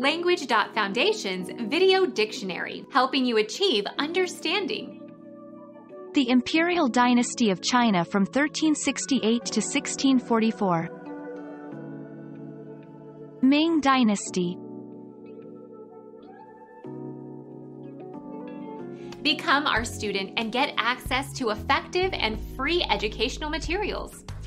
Language.Foundation's Video Dictionary, helping you achieve understanding. The Imperial Dynasty of China from 1368 to 1644. Ming Dynasty Become our student and get access to effective and free educational materials.